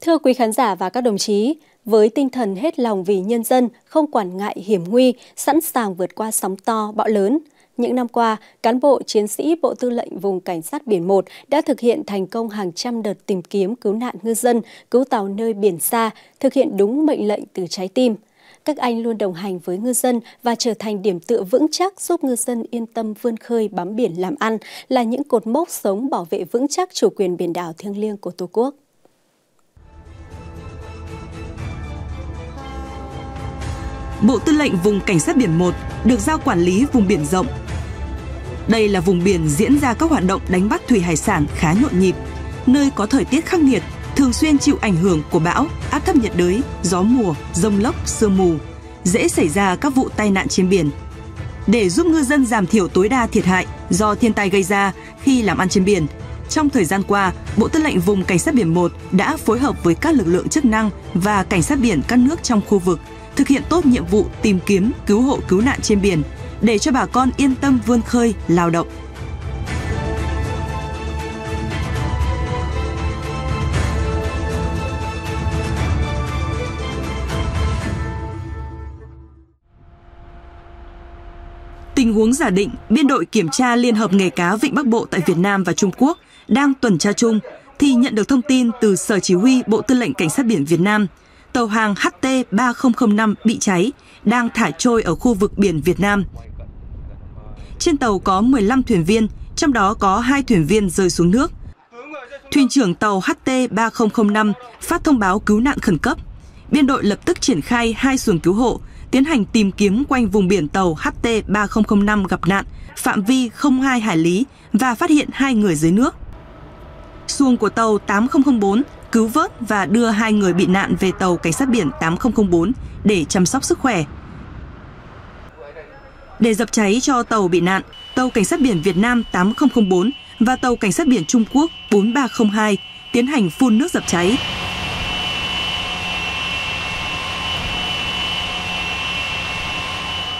Thưa quý khán giả và các đồng chí, với tinh thần hết lòng vì nhân dân, không quản ngại hiểm nguy, sẵn sàng vượt qua sóng to, bão lớn, những năm qua, cán bộ chiến sĩ Bộ Tư lệnh Vùng Cảnh sát Biển 1 đã thực hiện thành công hàng trăm đợt tìm kiếm cứu nạn ngư dân, cứu tàu nơi biển xa, thực hiện đúng mệnh lệnh từ trái tim. Các anh luôn đồng hành với ngư dân và trở thành điểm tựa vững chắc giúp ngư dân yên tâm vươn khơi bám biển làm ăn là những cột mốc sống bảo vệ vững chắc chủ quyền biển đảo thiêng liêng của Tổ quốc. Bộ Tư lệnh Vùng Cảnh sát biển 1 được giao quản lý vùng biển rộng. Đây là vùng biển diễn ra các hoạt động đánh bắt thủy hải sản khá nhộn nhịp, nơi có thời tiết khắc nghiệt, thường xuyên chịu ảnh hưởng của bão, áp thấp nhiệt đới, gió mùa, rông lốc, sương mù, dễ xảy ra các vụ tai nạn trên biển. Để giúp ngư dân giảm thiểu tối đa thiệt hại do thiên tai gây ra khi làm ăn trên biển, trong thời gian qua, Bộ Tư lệnh Vùng Cảnh sát biển 1 đã phối hợp với các lực lượng chức năng và cảnh sát biển các nước trong khu vực thực hiện tốt nhiệm vụ tìm kiếm, cứu hộ cứu nạn trên biển để cho bà con yên tâm vươn khơi, lao động. Tình huống giả định, biên đội kiểm tra Liên hợp nghề cá Vịnh Bắc Bộ tại Việt Nam và Trung Quốc đang tuần tra chung thì nhận được thông tin từ Sở Chỉ huy Bộ Tư lệnh Cảnh sát biển Việt Nam – tàu hàng HT3005 bị cháy, đang thả trôi ở khu vực biển Việt Nam. Trên tàu có 15 thuyền viên, trong đó có hai thuyền viên rơi xuống nước. Thuyền trưởng tàu HT3005 phát thông báo cứu nạn khẩn cấp. Biên đội lập tức triển khai hai xuồng cứu hộ, tiến hành tìm kiếm quanh vùng biển tàu HT3005 gặp nạn, phạm vi 02 hải lý và phát hiện hai người dưới nước. Xuồng của tàu 8004 cứu vớt và đưa hai người bị nạn về tàu cảnh sát biển 8004 để chăm sóc sức khỏe. Để dập cháy cho tàu bị nạn, tàu cảnh sát biển Việt Nam 8004 và tàu cảnh sát biển Trung Quốc 4302 tiến hành phun nước dập cháy.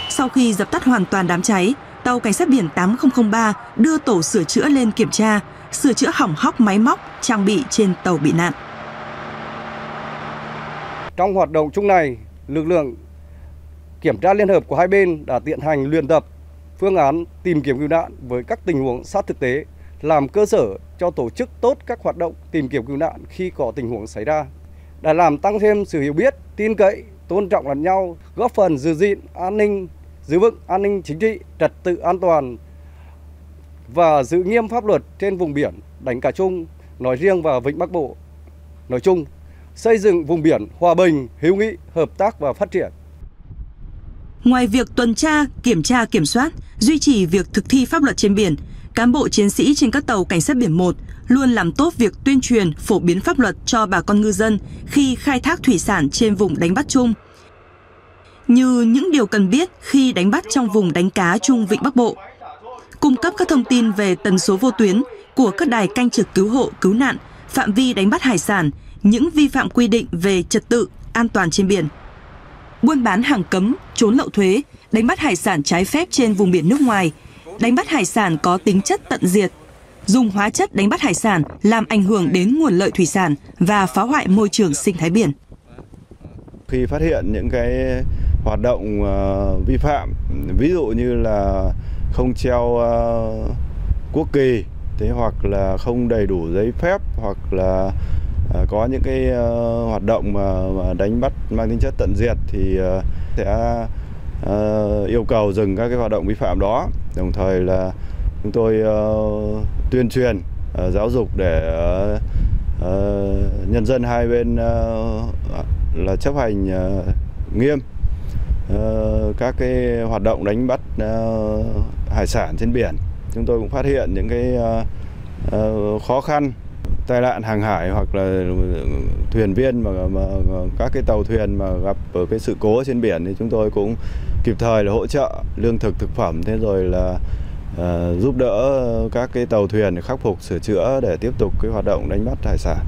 Sau khi dập tắt hoàn toàn đám cháy, tàu cảnh sát biển 8003 đưa tổ sửa chữa lên kiểm tra sửa chữa hỏng hóc máy móc, trang bị trên tàu bị nạn. Trong hoạt động chung này, lực lượng kiểm tra liên hợp của hai bên đã tiến hành luyện tập phương án tìm kiếm cứu nạn với các tình huống sát thực tế, làm cơ sở cho tổ chức tốt các hoạt động tìm kiếm cứu nạn khi có tình huống xảy ra, đã làm tăng thêm sự hiểu biết, tin cậy, tôn trọng lẫn nhau, góp phần giữ gìn an ninh, giữ vững an ninh chính trị, trật tự an toàn và giữ nghiêm pháp luật trên vùng biển đánh cá chung nói riêng và vịnh Bắc Bộ. Nói chung, xây dựng vùng biển hòa bình, hữu nghị, hợp tác và phát triển. Ngoài việc tuần tra, kiểm tra, kiểm soát, duy trì việc thực thi pháp luật trên biển, cán bộ chiến sĩ trên các tàu cảnh sát biển 1 luôn làm tốt việc tuyên truyền, phổ biến pháp luật cho bà con ngư dân khi khai thác thủy sản trên vùng đánh bắt chung. Như những điều cần biết khi đánh bắt trong vùng đánh cá chung Vịnh Bắc Bộ, cung cấp các thông tin về tần số vô tuyến của các đài canh trực cứu hộ, cứu nạn, phạm vi đánh bắt hải sản, những vi phạm quy định về trật tự, an toàn trên biển. Buôn bán hàng cấm, trốn lậu thuế, đánh bắt hải sản trái phép trên vùng biển nước ngoài, đánh bắt hải sản có tính chất tận diệt, dùng hóa chất đánh bắt hải sản làm ảnh hưởng đến nguồn lợi thủy sản và phá hoại môi trường sinh thái biển. Khi phát hiện những cái hoạt động uh, vi phạm, ví dụ như là không treo uh, quốc kỳ thế hoặc là không đầy đủ giấy phép hoặc là Ờ, có những cái ờ, hoạt động mà, đánh bắt mang tính chất tận diệt thì ờ, sẽ yêu cầu dừng các cái hoạt động vi phạm đó. Đồng thời là chúng tôi tuyên truyền giáo dục để nhân dân hai bên là chấp hành nghiêm các cái hoạt động đánh bắt hải sản trên biển. Chúng tôi cũng phát hiện những cái khó khăn tai nạn hàng hải hoặc là thuyền viên mà, mà, các cái tàu thuyền mà gặp ở cái sự cố trên biển thì chúng tôi cũng kịp thời là hỗ trợ lương thực thực phẩm thế rồi là uh, giúp đỡ các cái tàu thuyền để khắc phục sửa chữa để tiếp tục cái hoạt động đánh bắt hải sản.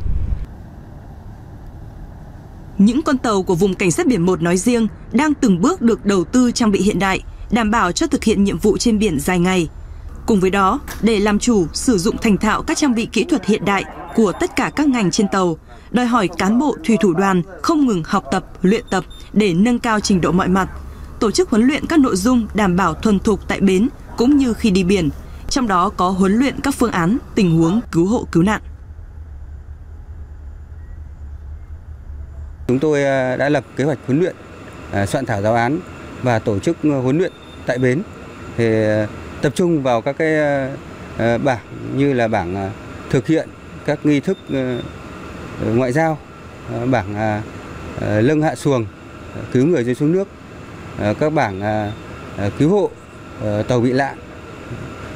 Những con tàu của vùng cảnh sát biển 1 nói riêng đang từng bước được đầu tư trang bị hiện đại, đảm bảo cho thực hiện nhiệm vụ trên biển dài ngày. Cùng với đó, để làm chủ sử dụng thành thạo các trang bị kỹ thuật hiện đại của tất cả các ngành trên tàu, đòi hỏi cán bộ thủy thủ đoàn không ngừng học tập, luyện tập để nâng cao trình độ mọi mặt, tổ chức huấn luyện các nội dung đảm bảo thuần thục tại bến cũng như khi đi biển, trong đó có huấn luyện các phương án tình huống cứu hộ cứu nạn. Chúng tôi à, đã lập kế hoạch huấn luyện, à, soạn thảo giáo án và tổ chức ừ, huấn luyện tại bến. Thì à, tập trung vào các cái ờ, ờ, bảng như là bảng ờ, thực hiện các nghi thức ngoại giao, bảng lưng hạ xuồng, cứu người rơi xuống nước, các bảng cứu hộ tàu bị nạn.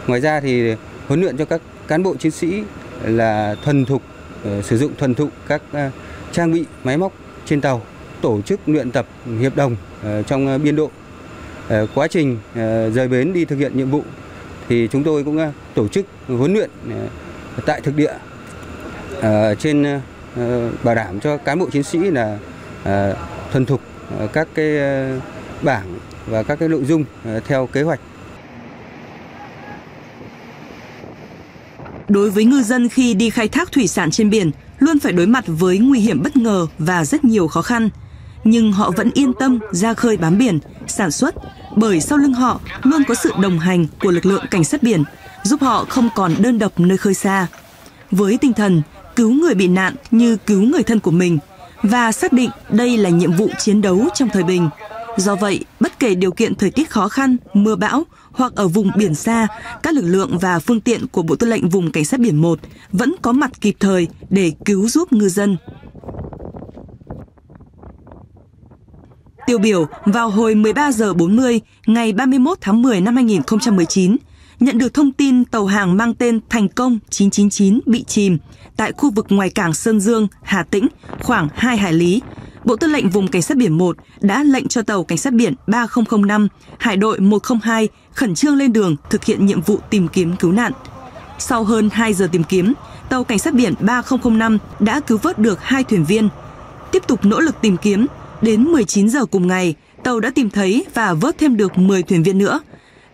Ngoài ra thì huấn luyện cho các cán bộ chiến sĩ là thuần thục sử dụng thuần thục các trang bị máy móc trên tàu tổ chức luyện tập hiệp đồng trong biên đội. Ờ, quá trình ờ, rời bến đi thực hiện nhiệm vụ thì chúng tôi cũng ờ, tổ chức huấn luyện tại thực địa trên bảo đảm cho cán bộ chiến sĩ là thuần thục các cái bảng và các cái nội dung theo kế hoạch. Đối với ngư dân khi đi khai thác thủy sản trên biển, luôn phải đối mặt với nguy hiểm bất ngờ và rất nhiều khó khăn. Nhưng họ vẫn yên tâm ra khơi bám biển, sản xuất, bởi sau lưng họ luôn có sự đồng hành của lực lượng cảnh sát biển, giúp họ không còn đơn độc nơi khơi xa. Với tinh thần cứu người bị nạn như cứu người thân của mình và xác định đây là nhiệm vụ chiến đấu trong thời bình. Do vậy, bất kể điều kiện thời tiết khó khăn, mưa bão hoặc ở vùng biển xa, các lực lượng và phương tiện của Bộ Tư lệnh Vùng Cảnh sát Biển 1 vẫn có mặt kịp thời để cứu giúp ngư dân. Tiêu biểu, vào hồi 13 giờ 40 ngày 31 tháng 10 năm 2019, nhận được thông tin tàu hàng mang tên Thành Công 999 bị chìm tại khu vực ngoài cảng Sơn Dương, Hà Tĩnh, khoảng 2 hải lý, Bộ Tư lệnh Vùng Cảnh sát biển 1 đã lệnh cho tàu Cảnh sát biển 3005, Hải đội 102 khẩn trương lên đường thực hiện nhiệm vụ tìm kiếm cứu nạn. Sau hơn 2 giờ tìm kiếm, tàu Cảnh sát biển 3005 đã cứu vớt được hai thuyền viên. Tiếp tục nỗ lực tìm kiếm, đến 19 giờ cùng ngày, tàu đã tìm thấy và vớt thêm được 10 thuyền viên nữa.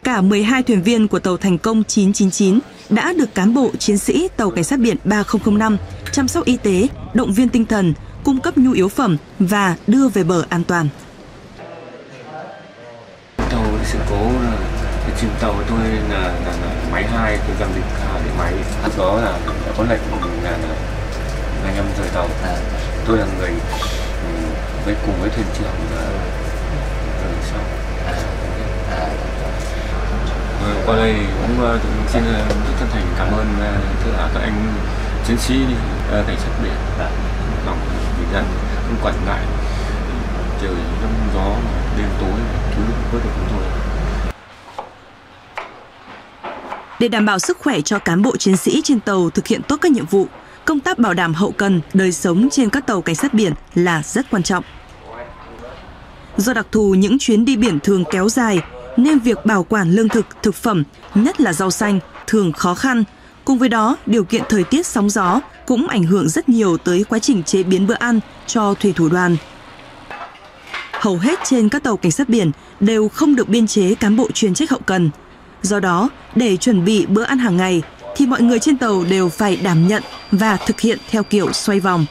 Cả 12 thuyền viên của tàu Thành Công 999 đã được cán bộ chiến sĩ tàu Cảnh sát biển 3005 chăm sóc y tế, động viên tinh thần, cung cấp nhu yếu phẩm và đưa về bờ an toàn. Tàu sự cố là chìm tàu của tôi là, là, là máy hai tôi cầm dịch để máy lúc đó là đã có lệnh là, là anh em rời tàu à. tôi là người ừ, với cùng với thuyền trưởng là rời sau. À. qua đây cũng uh, xin rất chân thành cảm ơn uh, tất cả các anh chiến sĩ cảnh sát biển lòng người dân không quản ngại trời nắng gió đêm tối cứu vớt được chúng tôi để đảm bảo sức khỏe cho cán bộ chiến sĩ trên tàu thực hiện tốt các nhiệm vụ, công tác bảo đảm hậu cần, đời sống trên các tàu cảnh sát biển là rất quan trọng. Do đặc thù những chuyến đi biển thường kéo dài, nên việc bảo quản lương thực, thực phẩm, nhất là rau xanh, thường khó khăn. Cùng với đó, điều kiện thời tiết sóng gió cũng ảnh hưởng rất nhiều tới quá trình chế biến bữa ăn cho thủy thủ đoàn. Hầu hết trên các tàu cảnh sát biển đều không được biên chế cán bộ chuyên trách hậu cần. Do đó, để chuẩn bị bữa ăn hàng ngày thì mọi người trên tàu đều phải đảm nhận và thực hiện theo kiểu xoay vòng.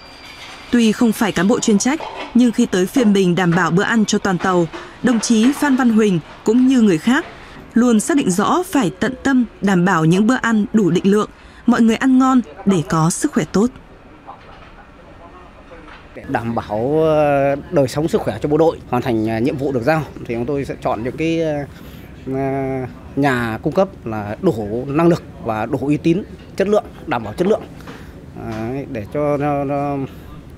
Tuy không phải cán bộ chuyên trách, nhưng khi tới phiên mình đảm bảo bữa ăn cho toàn tàu, đồng chí Phan Văn Huỳnh cũng như người khác luôn xác định rõ phải tận tâm đảm bảo những bữa ăn đủ định lượng mọi người ăn ngon để có sức khỏe tốt. Đảm bảo ờ, đời sống sức khỏe cho bộ đội, hoàn thành ờ, nhiệm vụ được giao thì chúng tôi sẽ chọn những cái ờ, Ờ, nhà cung cấp là đủ năng lực và đủ uy tín, chất lượng, đảm bảo chất lượng. Để cho nó, nó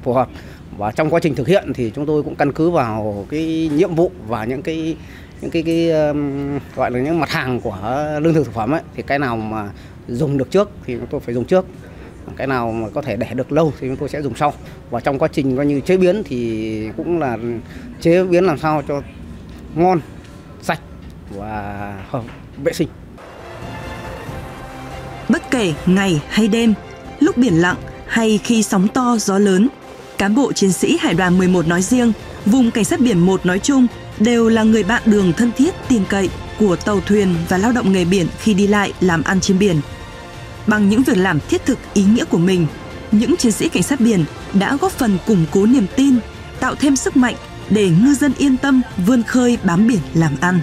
phù hợp. Và trong quá trình thực hiện thì chúng tôi cũng căn cứ vào cái nhiệm vụ và những cái những cái, cái um, gọi là những mặt hàng của lương thực thực phẩm ấy thì cái nào mà dùng được trước thì chúng tôi phải dùng trước. Cái nào mà có thể để được lâu thì chúng tôi sẽ dùng sau. Và trong quá trình coi như chế biến thì cũng là chế biến làm sao cho ngon và vệ sinh bất kể ngày hay đêm lúc biển lặng hay khi sóng to gió lớn cán bộ chiến sĩ hải đoàn 11 nói riêng vùng cảnh sát biển 1 nói chung đều là người bạn đường thân thiết tin cậy của tàu thuyền và lao động nghề biển khi đi lại làm ăn trên biển. Bằng những việc làm thiết thực ý nghĩa của mình, những chiến sĩ cảnh sát biển đã góp phần củng cố niềm tin, tạo thêm sức mạnh để ngư dân yên tâm vươn khơi bám biển làm ăn.